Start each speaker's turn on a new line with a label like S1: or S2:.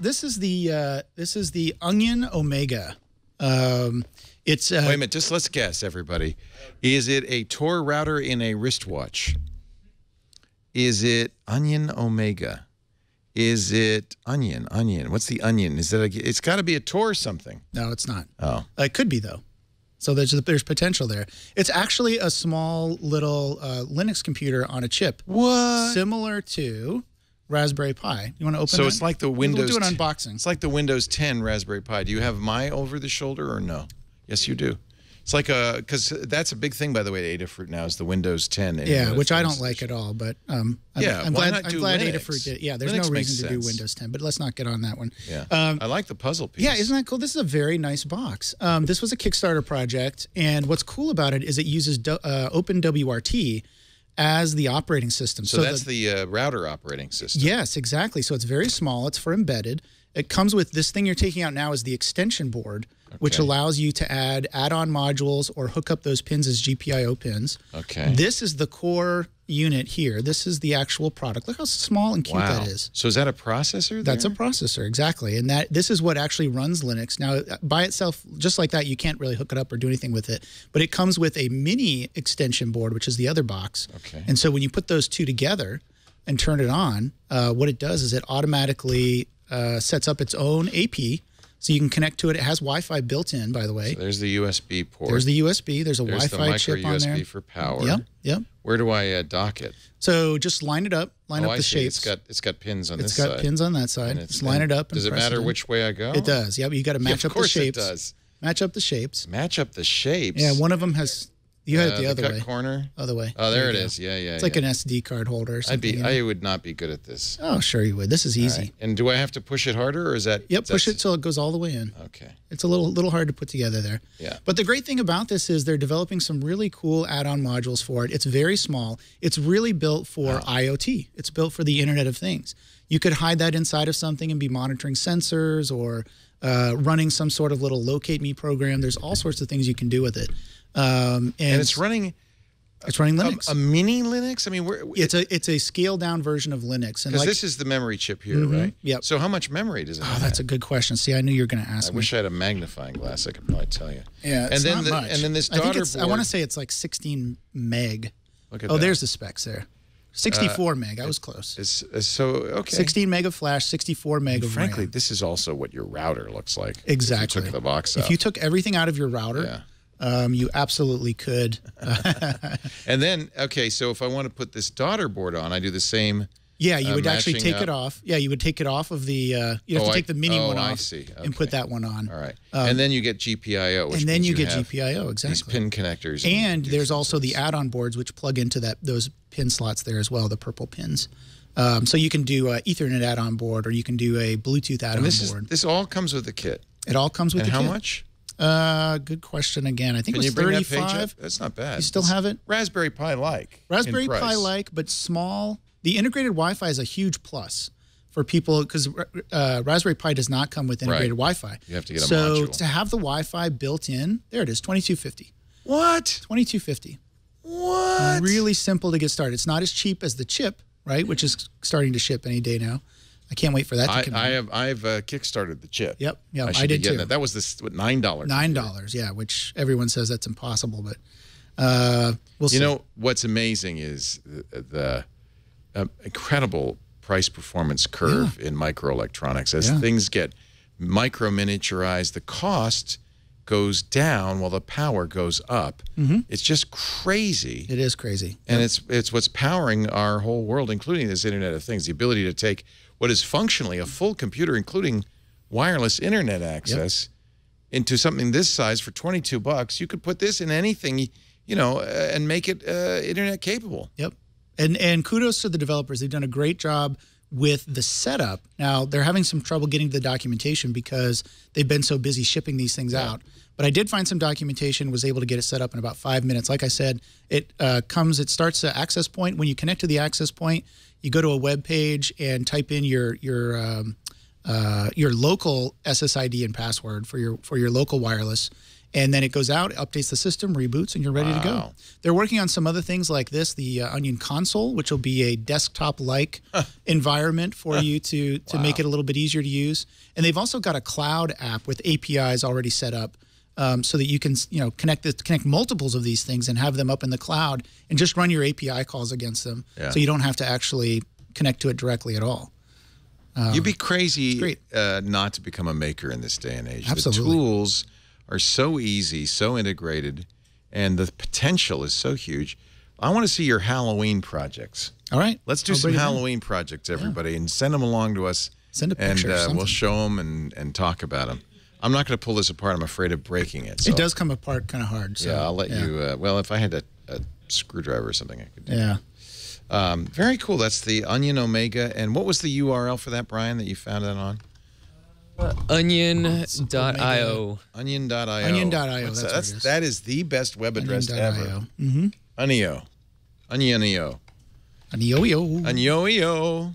S1: this is the uh, this is the Onion Omega. Um, it's uh,
S2: Wait a minute, just let's guess, everybody. Is it a Tor router in a wristwatch? Is it Onion Omega? Is it Onion? Onion. What's the Onion? Is that a, it's got to be a Tor something.
S1: no, it's not.
S2: Oh,
S1: It could be though. So there's there's potential there. It's actually a small little uh, Linux computer on a chip,
S2: what?
S1: similar to Raspberry Pi. You want to open?
S2: So
S1: that?
S2: it's like the Windows.
S1: We'll do an unboxing.
S2: It's like the Windows 10 Raspberry Pi. Do you have my over the shoulder or no? Yes, you do. It's like a because that's a big thing, by the way. Adafruit now is the Windows 10.
S1: Yeah, which I don't like at all. But um, I'm,
S2: Yeah,
S1: I'm glad I'm glad
S2: Linux?
S1: Adafruit did. Yeah, there's
S2: Linux
S1: no reason to do. Windows 10, but let's not get on that one.
S2: Yeah,
S1: Um,
S2: I like the puzzle piece.
S1: Yeah, isn't that cool? This is a very nice box. Um, this was a Kickstarter project, and what's cool about it is it uses do, uh, OpenWRT as the operating system.
S2: So, that's the, uh, router operating system.
S1: Yes, exactly. So it's very small. It's for embedded. It comes with this thing you're taking out now is the extension board, which allows you to add add-on modules or hook up those pins as GPIO pins.
S2: Okay.
S1: This is the core unit here. This is the actual product. Look how small and cute
S2: wow.
S1: that is.
S2: So is that a processor?
S1: That's a processor, exactly. And that this is what actually runs Linux. Now, by itself, just like that, you can't really hook it up or do anything with it. But it comes with a mini extension board, which is the other box.
S2: Okay.
S1: And so when you put those two together and turn it on, uh, what it does is it automatically uh, sets up its own AP. So you can connect to it. It has Wi-Fi built in, by the way.
S2: So There's the USB port.
S1: There's the USB. There's a
S2: There's
S1: Wi-Fi
S2: micro
S1: chip on there.
S2: USB for power.
S1: Yep. Yep.
S2: Where do I uh, dock it?
S1: So just line it up. Line
S2: oh,
S1: up
S2: I
S1: the
S2: see.
S1: shapes.
S2: It's got it's got pins on
S1: It's
S2: this side.
S1: It's got pins on that side.
S2: And it's-
S1: Just line it up. and
S2: Does it matter
S1: in.
S2: which way I go?
S1: It does. Yep. You got to match
S2: of
S1: up
S2: course
S1: the
S2: it
S1: shapes.
S2: does.
S1: Match up the shapes.
S2: Match up the shapes.
S1: Yeah, one of them has. You had
S2: Uh,
S1: it the other
S2: cut
S1: way.
S2: corner.
S1: Other way.
S2: Oh, there, it
S1: go.
S2: is. Yeah, yeah.
S1: It's like
S2: yeah.
S1: an SD card holder. Or
S2: I'd be.
S1: you know?
S2: I would not be good at this.
S1: Oh, sure you would. This is easy.
S2: Right. And do I have to push it harder, or is that?
S1: Yep.
S2: is
S1: Push
S2: that-
S1: it till it goes all the way in.
S2: Okay.
S1: It's a little little hard to put together there.
S2: Yeah.
S1: But the great thing about this is they're developing some really cool add-on modules for it. It's very small. It's really built for IoT. It's built for the Internet of Things. You could hide that inside of something and be monitoring sensors or uh, running some sort of little locate me program. There's all sorts of things you can do with it. Um, and,
S2: And it's running
S1: it's running Linux.
S2: a mini Linux. I mean, we're
S1: it's a it's a scaled down version of Linux.
S2: Because
S1: like,
S2: this is the memory chip here, right?
S1: Yep.
S2: So how much memory does it
S1: oh,
S2: have?
S1: that's a good question. See, I knew you were going to ask
S2: I
S1: me.
S2: wish I had a magnifying glass. I could probably tell you.
S1: Yeah,
S2: and
S1: it's
S2: then
S1: not
S2: the,
S1: much.
S2: and then this
S1: I think
S2: daughter board.
S1: I want to say it's like 16 meg.
S2: Look at
S1: Oh,
S2: that.
S1: there's the specs there. 64 meg. I was close.
S2: It's, it's so okay.
S1: 16 meg of flash, 64 meg of
S2: Frankly,
S1: RAM.
S2: this is also what your router looks like.
S1: Exactly.
S2: If you took the box out.
S1: If you took everything out of your router,
S2: Yeah.
S1: Um, you absolutely could.
S2: and then okay, so if I want to put this daughter board on, I do the same.
S1: Yeah, you
S2: Uh,
S1: would actually take it off. Yeah, you would take it off of the. Uh, you'd have
S2: Oh,
S1: to
S2: I-
S1: take the mini
S2: oh,
S1: one
S2: I
S1: off
S2: see.
S1: and put that one on.
S2: All right, and then you get GPIO, which
S1: Um, and then you get GPIO exactly.
S2: These pin connectors.
S1: And
S2: these
S1: there's also the add-on boards which plug into that those pin slots there as well, the purple pins. Um, so you can do Ethernet add-on board, or you can do a Bluetooth add-on
S2: And this is
S1: board.
S2: this all comes with the kit.
S1: it all comes with
S2: And
S1: the
S2: how
S1: kit.
S2: much?
S1: Uh, good question again. I think
S2: Can
S1: it was
S2: bring that page up?
S1: 35.
S2: That's not bad.
S1: You still
S2: It's
S1: have it?
S2: Raspberry Pi like.
S1: Raspberry Pi like, but small. The integrated Wi-Fi is a huge plus for people because uh, Raspberry Pi does not come with integrated Wi-Fi.
S2: You have to get a
S1: so
S2: module.
S1: to have the Wi-Fi built in, there it is, twenty two fifty.
S2: What?
S1: Twenty two fifty.
S2: What?
S1: Really simple to get started. It's not as cheap as the chip, right? Which is starting to ship any day now. I can't wait for that to
S2: I,
S1: come
S2: I
S1: out.
S2: have I've uh, kickstarted the chip.
S1: Yep, yep,
S2: I,
S1: I did too.
S2: That. that was this what nine dollars.
S1: Nine dollars, yeah. Which everyone says that's impossible, but uh, we'll see.
S2: You know what's amazing is the, the uh, incredible price performance curve in microelectronics. As
S1: Yeah.
S2: things get micro miniaturized, the cost goes down while the power goes up. It's just crazy.
S1: it is crazy.
S2: and it's it's what's powering our whole world, including this Internet of Things. The ability to take what is functionally a full computer, including wireless internet access, into something this size for 22 bucks. You could put this in anything, you know, uh, and make it uh, internet capable.
S1: Yep. And and kudos to the developers. They've done a great job with the setup. Now they're having some trouble getting the documentation because they've been so busy shipping these things out. But I did find some documentation. Was able to get it set up in about five minutes. Like I said, it uh, comes. It starts the access point. When you connect to the access point, you go to a web page and type in your your um, uh, your local SSID and password for your for your local wireless, and then it goes out, updates the system, reboots, and you're ready to go. They're working on some other things like this, the uh, Onion console, which will be a desktop-like environment for you to to make it a little bit easier to use. And they've also got a cloud app with APIs already set up. Um, so that you can, you know, connect this, connect multiples of these things and have them up in the cloud, and just run your API calls against them,
S2: Yeah.
S1: so you don't have to actually connect to it directly at all.
S2: You'd be crazy
S1: Um, great.
S2: uh, not to become a maker in this day and age.
S1: Absolutely.
S2: The tools are so easy, so integrated, and the potential is so huge. I want to see your Halloween projects.
S1: All right,
S2: Let's do
S1: I'll
S2: some
S1: bring it in.
S2: Halloween projects, everybody, and send them along to us.
S1: Send a
S2: and
S1: picture or
S2: uh, we'll show them and, and talk about them. I'm not going to pull this apart. I'm afraid of breaking it. So,
S1: It does come apart kind of hard. So,
S2: Yeah, I'll let
S1: yeah.
S2: you. Uh, well, if I had a, a screwdriver or something, I could do.
S1: Yeah.
S2: Um, very cool. That's the Onion Omega. And what was the URL for that, Brian, that you found that on?
S3: Onion.io.
S2: Onion.io.
S1: Onion.io,
S2: What's
S1: that's
S2: that?
S1: what it is.
S2: that is the best web address ever.
S1: Mm-hmm.
S2: Onio. Onionio.
S1: Yo yo.
S2: Onioio.